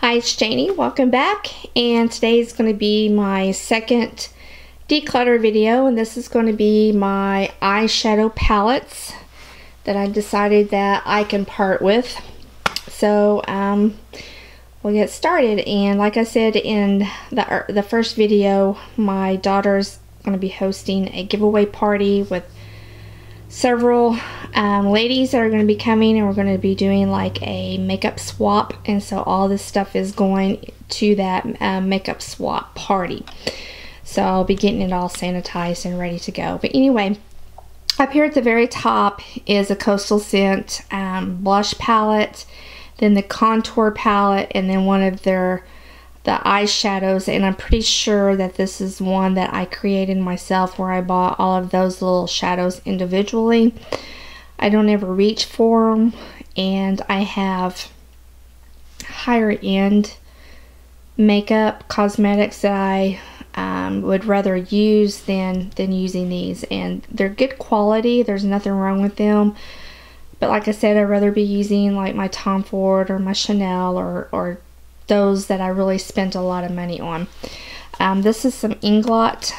Hi, it's Jannie. Welcome back. And today is going to be my second declutter video. And this is going to be my eyeshadow palettes that I decided that I can part with. So, um, we'll get started. And like I said in the, er, the first video, my daughter's going to be hosting a giveaway party with several um, ladies that are going to be coming and we're going to be doing like a makeup swap. And so all this stuff is going to that uh, makeup swap party. So I'll be getting it all sanitized and ready to go. But anyway up here at the very top is a coastal scent um, blush palette then the contour palette and then one of their the eyeshadows and I'm pretty sure that this is one that I created myself where I bought all of those little shadows individually. I don't ever reach for them and I have higher end makeup cosmetics that I um, would rather use than than using these and they're good quality there's nothing wrong with them but like I said I'd rather be using like my Tom Ford or my Chanel or, or those that I really spent a lot of money on. Um, this is some Inglot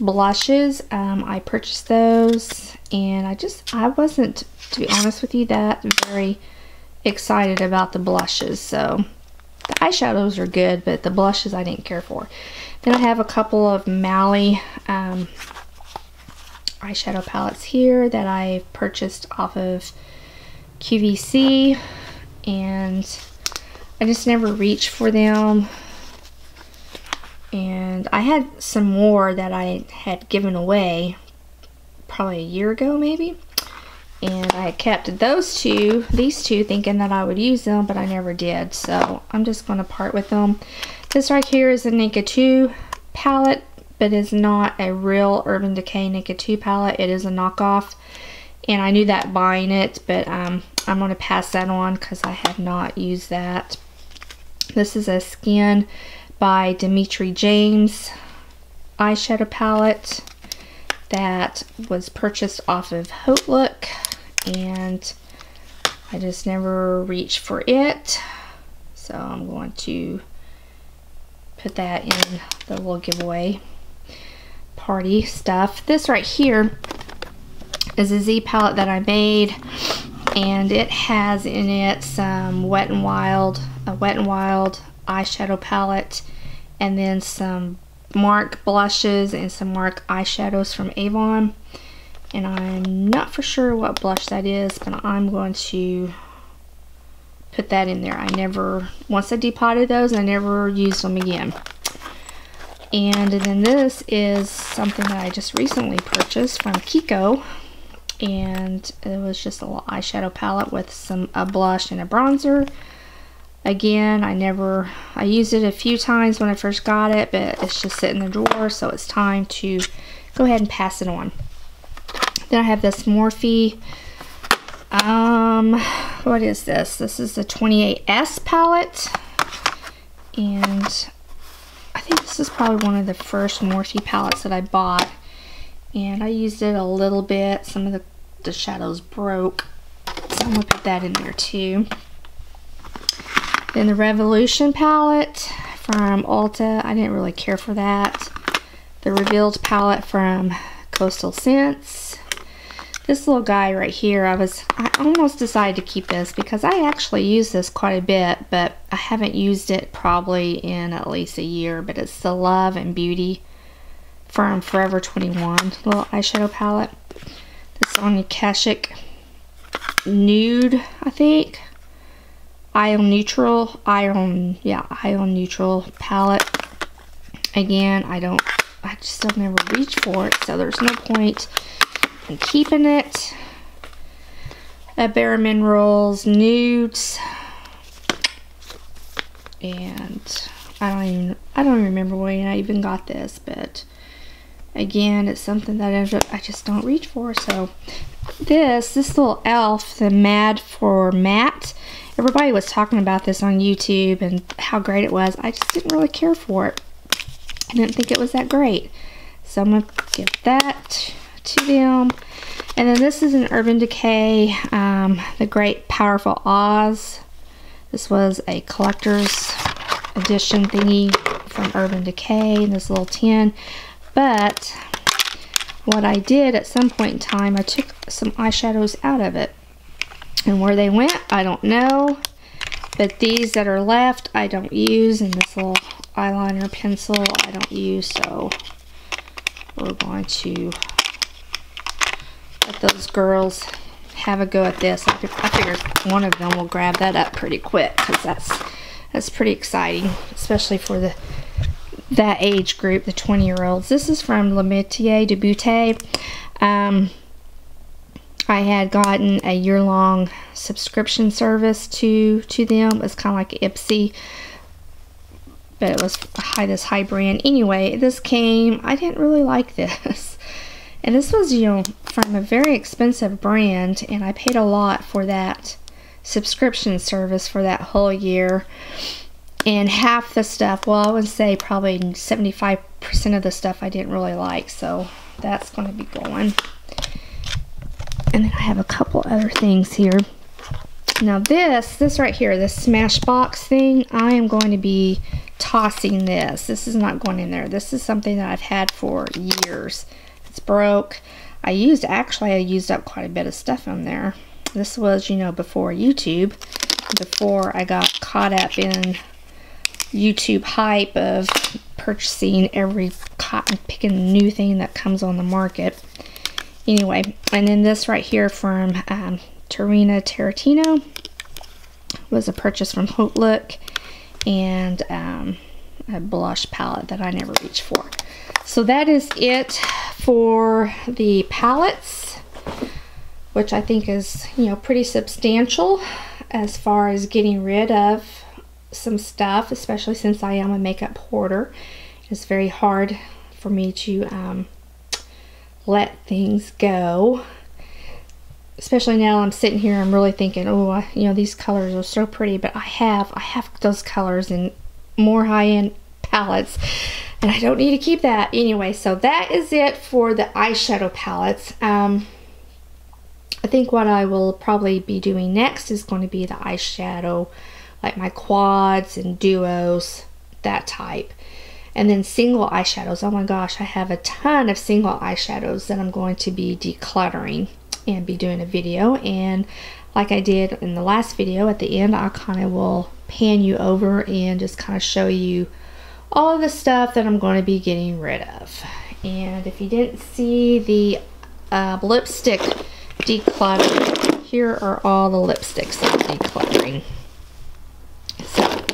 blushes. Um, I purchased those and I just, I wasn't, to be honest with you, that very excited about the blushes. So the eyeshadows are good, but the blushes I didn't care for. Then I have a couple of Mally um, eyeshadow palettes here that I purchased off of QVC and I just never reached for them. And I had some more that I had given away probably a year ago maybe. And I kept those two, these two, thinking that I would use them, but I never did. So I'm just going to part with them. This right here is a Naked 2 palette, but it's not a real Urban Decay Naked 2 palette. It is a knockoff. And I knew that buying it, but um, I'm going to pass that on because I have not used that. This is a Skin by Dimitri James eyeshadow palette that was purchased off of HauteLook and I just never reached for it. So I'm going to put that in the little giveaway party stuff. This right here is a Z palette that I made and it has in it some Wet n Wild a Wet n Wild eyeshadow palette and then some Mark blushes and some Mark eyeshadows from Avon. And I'm not for sure what blush that is, but I'm going to put that in there. I never, once I depotted those, I never used them again. And then this is something that I just recently purchased from Kiko. And it was just a little eyeshadow palette with some a blush and a bronzer. Again, I never, I used it a few times when I first got it, but it's just sitting in the drawer, so it's time to go ahead and pass it on. Then I have this Morphe, um, what is this? This is the 28S palette, and I think this is probably one of the first Morphe palettes that I bought, and I used it a little bit. Some of the, the shadows broke, so I'm to put that in there too. Then the Revolution palette from Ulta. I didn't really care for that. The Revealed palette from Coastal Scents. This little guy right here, I was, I almost decided to keep this because I actually use this quite a bit, but I haven't used it probably in at least a year, but it's the Love and Beauty from Forever 21 little eyeshadow palette. On Akashic Nude, I think. Ion neutral ion yeah ion neutral palette. Again I don't I just don't never reach for it so there's no point in keeping it. A Bare Minerals nudes. And I don't even I don't remember when I even got this but again it's something that I just don't reach for so this this little elf the mad for matte everybody was talking about this on YouTube and how great it was. I just didn't really care for it. I didn't think it was that great. So I'm to give that to them. And then this is an Urban Decay, um, the Great Powerful Oz. This was a collector's edition thingy from Urban Decay in this little tin. But what I did at some point in time, I took some eyeshadows out of it. And where they went, I don't know. But these that are left, I don't use. And this little eyeliner pencil, I don't use. So we're going to let those girls have a go at this. I, figure one of them will grab that up pretty quick because that's that's pretty exciting, especially for the that age group, the 20 year olds. This is from Le Métier de Beauté. Um, I had gotten a year long subscription service to to them. It's kind of like Ipsy, but it was high this high brand. Anyway, this came. I didn't really like this, and this was you know from a very expensive brand, and I paid a lot for that subscription service for that whole year. And half the stuff, well, I would say probably 75% of the stuff I didn't really like, so that's going to be going. And then I have a couple other things here. Now this, this right here, this Smashbox thing, I am going to be tossing this. This is not going in there. This is something that I've had for years. It's broke. I used, actually I used up quite a bit of stuff on there. This was, you know, before YouTube, before I got caught up in YouTube hype of purchasing every cotton picking new thing that comes on the market. Anyway, and then this right here from um, Tarina Tarantino was a purchase from Haute Look and um, a blush palette that I never reached for. So that is it for the palettes, which I think is, you know, pretty substantial as far as getting rid of some stuff, especially since I am a makeup hoarder. It's very hard for me to um, let things go. Especially now I'm sitting here, I'm really thinking, oh, I, you know, these colors are so pretty, but I have, I have those colors in more high-end palettes, and I don't need to keep that. Anyway, so that is it for the eyeshadow palettes. Um, I think what I will probably be doing next is going to be the eyeshadow, like my quads and duos, that type. And then single eyeshadows. Oh my gosh, I have a ton of single eyeshadows that I'm going to be decluttering and be doing a video. And like I did in the last video, at the end, I kind of will pan you over and just kind of show you all the stuff that I'm going to be getting rid of. And if you didn't see the uh, lipstick declutter, here are all the lipsticks I'm decluttering.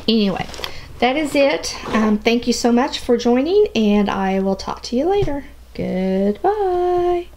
Anyway, that is it. Um, thank you so much for joining, and I will talk to you later. Goodbye.